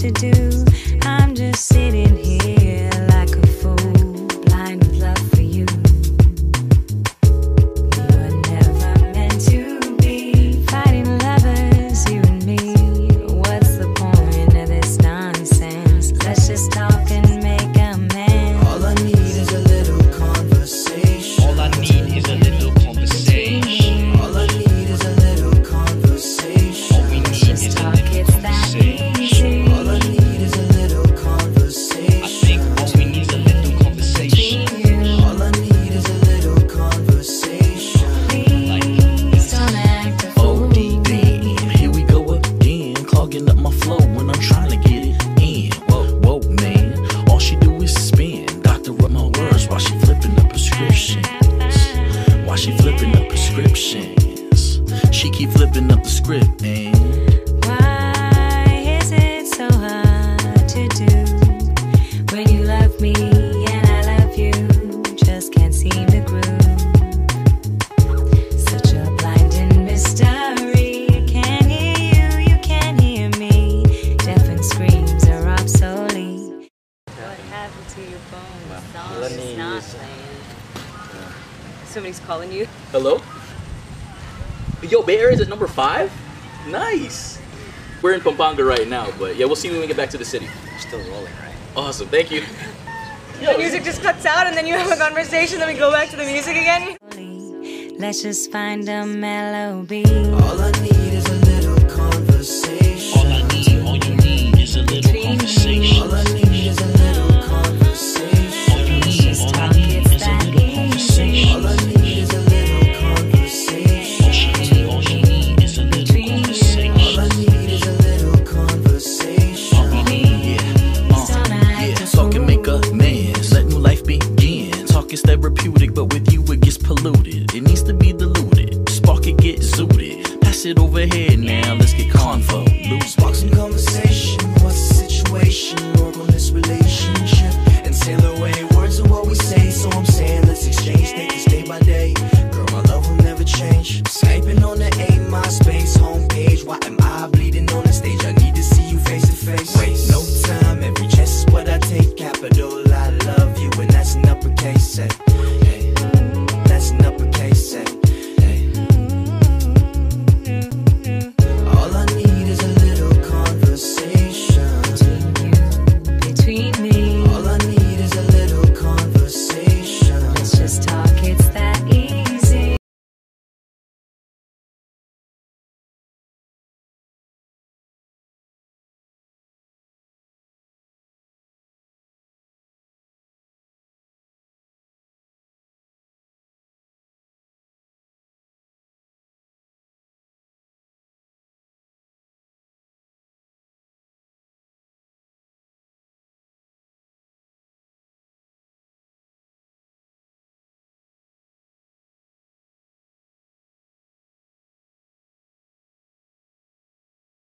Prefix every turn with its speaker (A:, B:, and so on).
A: to do. Script, and
B: Why is it so hard to do when you love me and I love you? Just can't seem to groove. Such a blinding mystery. Can't hear you, you can't hear me. Deafened screams are obsolete. What happened to your phone? Song
C: let
B: is
C: me
B: not
C: use-
B: playing. Somebody's calling you.
C: Hello? Yo, Bay Area is at number five? Nice. We're in Pampanga right now, but yeah, we'll see when we get back to the city.
D: Still rolling, right?
C: Awesome, thank you.
B: The music just cuts out and then you have a conversation, then we go back to the music again. Let's just find a melody.
E: All I need is a little conversation.
A: Over